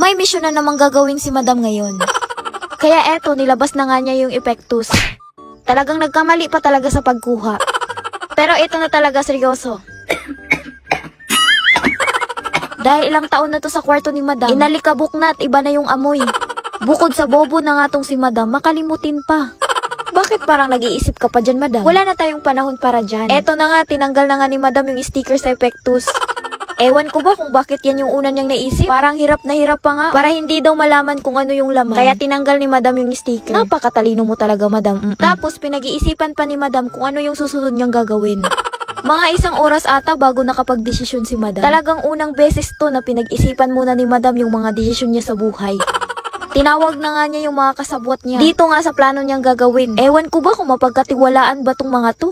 May misyon na namang gagawin si madam ngayon. Kaya eto, nilabas na nga niya yung epektus. Talagang nagkamali pa talaga sa pagkuha. Pero ito na talaga seryoso. Dahil ilang taon na to sa kwarto ni madam, inalikabok na at iba na yung amoy. Bukod sa bobo na nga tong si madam, makalimutin pa. Bakit parang nag-iisip ka pa dyan, madam? Wala na tayong panahon para dyan. Eto na nga, tinanggal na nga ni madam yung sticker sa epektus. Ewan ko ba kung bakit yan yung una niyang naisip? Parang hirap na hirap pa nga. Para hindi daw malaman kung ano yung laman. Kaya tinanggal ni madam yung sticker. Napakatalino mo talaga, madam. Mm-mm. Tapos pinag-iisipan pa ni madam kung ano yung susunod niyang gagawin. Mga isang oras ata bago nakapag-desisyon si madam. Talagang unang beses to na pinag-isipan muna ni madam yung mga desisyon niya sa buhay. Tinawag na nga niya yung mga kasabwat niya. Dito nga sa plano niyang gagawin. Ewan ko ba kung mapagkatiwalaan ba tong mga to?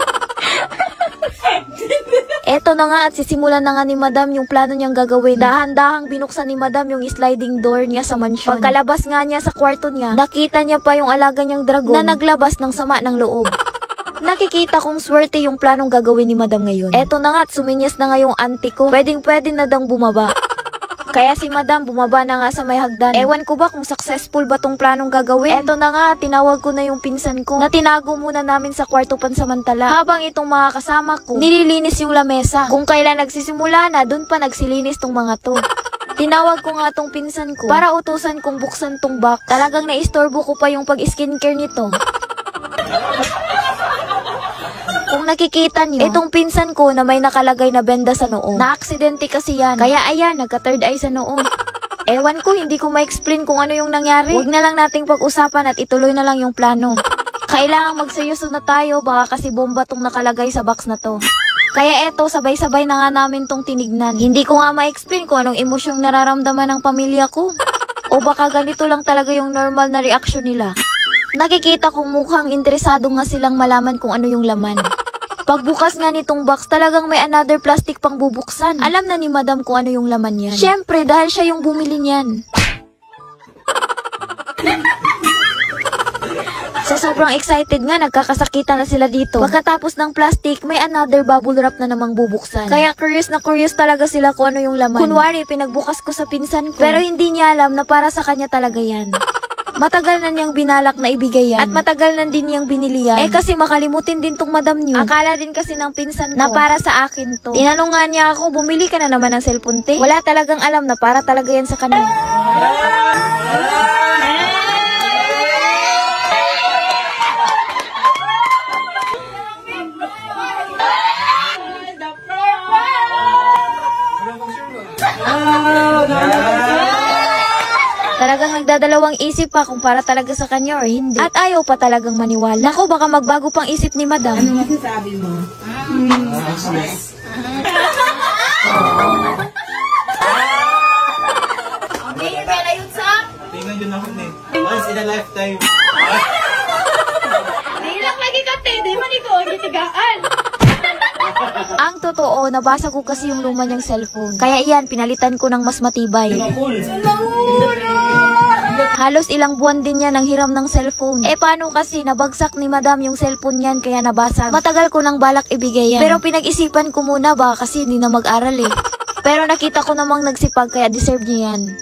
Eto na nga at sisimulan na nga ni Madam yung plano niyang gagawin. Dahan-dahang binuksan ni Madam yung sliding door niya sa mansyon. Pagkalabas nga niya sa kwarto niya, nakita niya pa yung alaga niyang dragon na naglabas ng sama ng loob. Nakikita kong swerte yung planong gagawin ni Madam ngayon. Eto na nga at suminyas na nga yung auntie ko. Pwedeng pwede na dang bumaba. Kaya si Madam bumaba na nga sa may hagdan. Ewan ko ba kung successful ba tong planong gagawin? Eto na nga, tinawag ko na yung pinsan ko na tinago muna namin sa kwarto pansamantala. Habang itong mga kasama ko, nililinis yung lamesa. Kung kailan nagsisimula na, dun pa nagsilinis tong mga to. Tinawag ko nga tong pinsan ko para utusan kong buksan tong box. Talagang naistorbo ko pa yung pag-skincare nito. Kung nakikita niyo, itong pinsan ko na may nakalagay na benda sa noo. Na-aksidente kasi yan. Kaya ayan, nagka-third eye sa noo. Ewan ko, hindi ko ma-explain kung ano yung nangyari. Huwag na lang nating pag-usapan at ituloy na lang yung plano. Kailangang magseryoso na tayo, baka kasi bomba tong nakalagay sa box na to. Kaya eto, sabay-sabay na nga namin tong tinignan. Hindi ko nga ma-explain kung anong emosyong nararamdaman ng pamilya ko. O baka ganito lang talaga yung normal na reaksyon nila. Nakikita kong mukhang interesado nga silang malaman kung ano yung laman. Pagbukas nga nitong box, talagang may another plastic pang bubuksan. Alam na ni madam kung ano yung laman yan. Siyempre, dahil siya yung bumili niyan. Sa sobrang excited nga, nagkakasakitan na sila dito. Pagkatapos ng plastic, may another bubble wrap na namang bubuksan. Kaya curious na curious talaga sila kung ano yung laman. Kunwari, pinagbukas ko sa pinsan ko. Pero hindi niya alam na para sa kanya talaga yan. Matagal na niyang binalak na ibigay yan. At matagal na din niyang binili yan. Eh kasi makalimutin din tong madam niyo. Akala din kasi ng pinsan ko na para sa akin to. Tinanong nga niya ako, bumili ka na naman ng cellphone te. Wala talagang alam na para talaga yan sa kanya. Talagang nagdadalawang isip pa kung para talaga sa kanya or hindi. At ayaw pa talagang maniwala. Nako, baka magbago pang isip ni madam. Ano masasabi mo? Okay, pala yun sa... Tingnan yun ako ni. Once in a lifetime. Nilak lagi ka, te. Di man ikaw, gitigaan. Ang totoo, nabasa ko kasi yung luma niyang cellphone. Kaya iyan, pinalitan ko ng mas matibay. Cool. Halos ilang buwan din yan ang hiram ng cellphone. Eh paano kasi nabagsak ni madam yung cellphone niyan kaya nabasag. Matagal ko nang balak ibigay yan. Pero pinag-isipan ko muna baka kasi hindi na mag-aral eh. Pero nakita ko namang nagsipag kaya deserve niya yan.